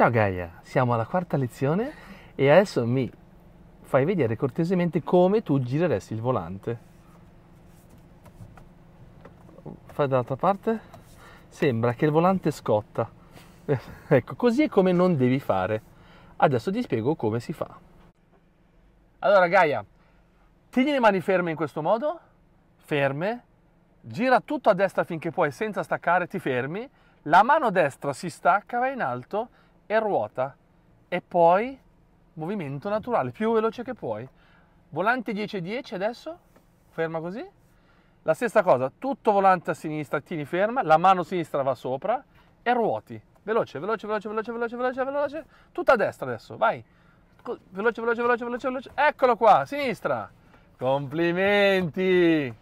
Ciao Gaia, siamo alla quarta lezione e adesso mi fai vedere cortesemente come tu gireresti il volante. Fai dall'altra parte. Sembra che il volante scotta. ecco, così è come non devi fare. Adesso ti spiego come si fa. Allora Gaia, tieni le mani ferme in questo modo, ferme, gira tutto a destra finché puoi senza staccare, ti fermi, la mano destra si stacca, va in alto e ruota e poi movimento naturale, più veloce che puoi. Volante 10-10 adesso, ferma così. La stessa cosa, tutto volante a sinistra, tieni ferma, la mano sinistra va sopra e ruoti. Veloce, veloce, veloce, veloce, veloce, veloce, veloce. Tutta a destra adesso, vai. Veloce, veloce, veloce, veloce, veloce. Eccolo qua, sinistra. Complimenti.